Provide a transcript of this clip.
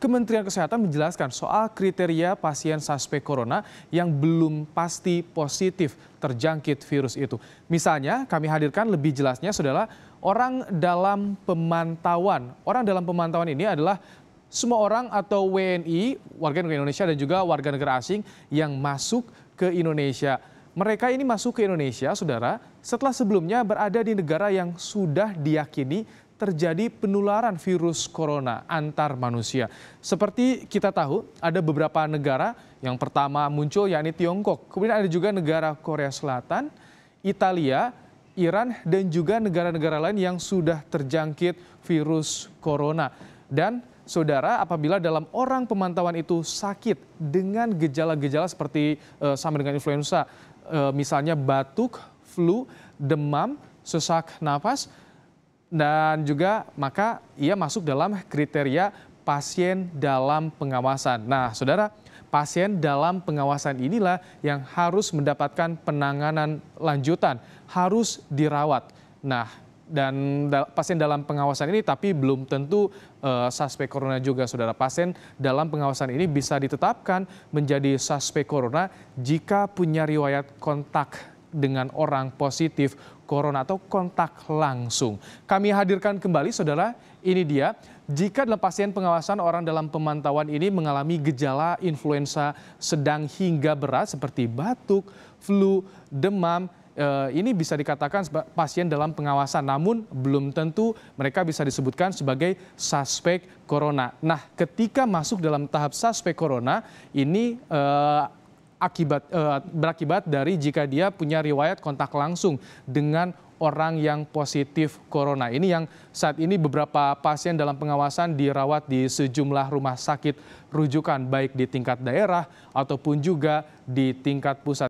Kementerian Kesehatan menjelaskan soal kriteria pasien suspek corona yang belum pasti positif terjangkit virus itu. Misalnya, kami hadirkan lebih jelasnya saudara, orang dalam pemantauan. Orang dalam pemantauan ini adalah semua orang atau WNI, warga negara Indonesia dan juga warga negara asing yang masuk ke Indonesia. Mereka ini masuk ke Indonesia, saudara, setelah sebelumnya berada di negara yang sudah diyakini terjadi penularan virus corona antar manusia. Seperti kita tahu, ada beberapa negara yang pertama muncul yakni Tiongkok. Kemudian ada juga negara Korea Selatan, Italia, Iran, dan juga negara-negara lain yang sudah terjangkit virus corona. Dan saudara, apabila dalam orang pemantauan itu sakit dengan gejala-gejala seperti e, sama dengan influenza, e, misalnya batuk, flu, demam, sesak nafas, dan juga maka ia masuk dalam kriteria pasien dalam pengawasan. Nah, saudara, pasien dalam pengawasan inilah yang harus mendapatkan penanganan lanjutan, harus dirawat. Nah, dan pasien dalam pengawasan ini tapi belum tentu uh, suspek corona juga saudara pasien dalam pengawasan ini bisa ditetapkan menjadi suspek corona jika punya riwayat kontak dengan orang positif corona atau kontak langsung. Kami hadirkan kembali saudara, ini dia. Jika dalam pasien pengawasan orang dalam pemantauan ini mengalami gejala influenza sedang hingga berat seperti batuk, flu, demam, eh, ini bisa dikatakan pasien dalam pengawasan, namun belum tentu mereka bisa disebutkan sebagai suspek corona. Nah, ketika masuk dalam tahap suspek corona, ini eh, akibat uh, berakibat dari jika dia punya riwayat kontak langsung dengan orang yang positif corona. Ini yang saat ini beberapa pasien dalam pengawasan dirawat di sejumlah rumah sakit rujukan baik di tingkat daerah ataupun juga di tingkat pusat.